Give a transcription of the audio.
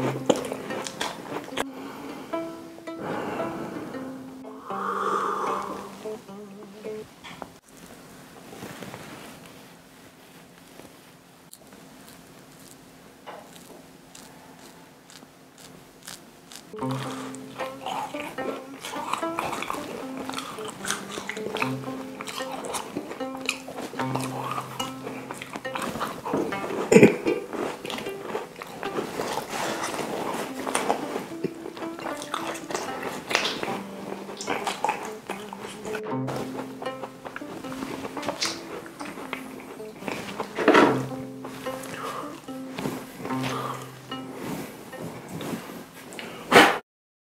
Thank mm -hmm. you. Bye.